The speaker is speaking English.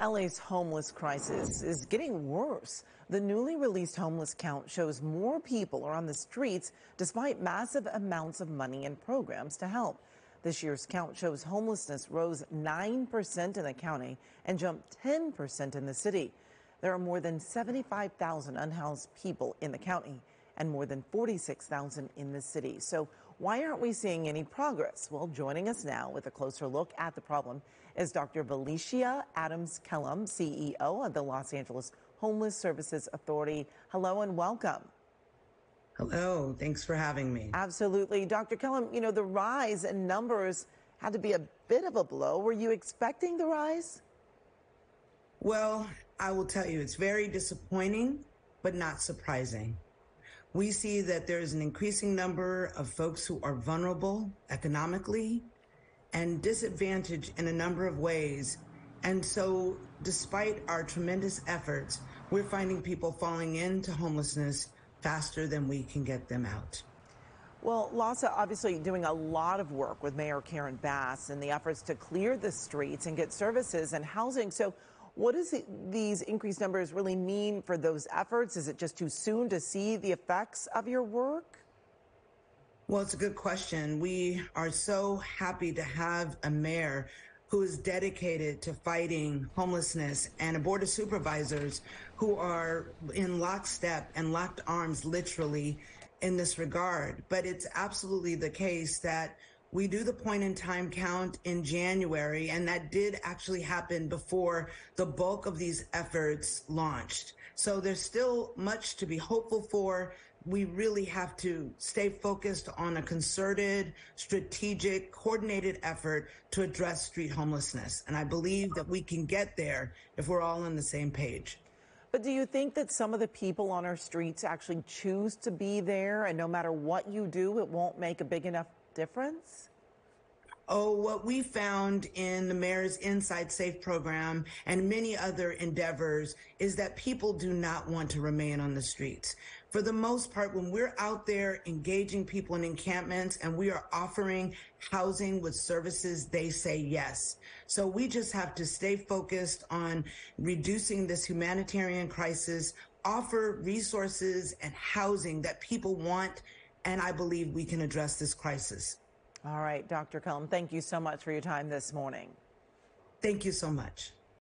LA's homeless crisis is getting worse. The newly released homeless count shows more people are on the streets despite massive amounts of money and programs to help. This year's count shows homelessness rose 9% in the county and jumped 10% in the city. There are more than 75,000 unhoused people in the county and more than 46,000 in the city. So why aren't we seeing any progress? Well, joining us now with a closer look at the problem is Dr. Va Lecia Adams Kellum, CEO of the Los Angeles Homeless Services Authority. Hello and welcome. Hello, thanks for having me. Absolutely. Dr. Kellum, you know, the rise in numbers had to be a bit of a blow. Were you expecting the rise? Well, I will tell you, it's very disappointing, but not surprising. We see that there's an increasing number of folks who are vulnerable economically and disadvantaged in a number of ways. And so, despite our tremendous efforts, we're finding people falling into homelessness faster than we can get them out. Well, LAHSA obviously doing a lot of work with Mayor Karen Bass in the efforts to clear the streets and get services and housing. So, what does these increased numbers really mean for those efforts? Is it just too soon to see the effects of your work? Well, it's a good question. We are so happy to have a mayor who is dedicated to fighting homelessness and a board of supervisors who are in lockstep and locked arms literally in this regard. But it's absolutely the case that we do the point in time count in January, and that did actually happen before the bulk of these efforts launched. So there's still much to be hopeful for. We really have to stay focused on a concerted, strategic, coordinated effort to address street homelessness. And I believe that we can get there if we're all on the same page. But do you think that some of the people on our streets actually choose to be there and no matter what you do, it won't make a big enough difference? Oh, what we found in the Mayor's Inside Safe program and many other endeavors is that people do not want to remain on the streets. For the most part, when we're out there engaging people in encampments and we are offering housing with services, they say yes. So we just have to stay focused on reducing this humanitarian crisis, offer resources and housing that people want and I believe we can address this crisis. All right, Dr. Kellum, thank you so much for your time this morning. Thank you so much.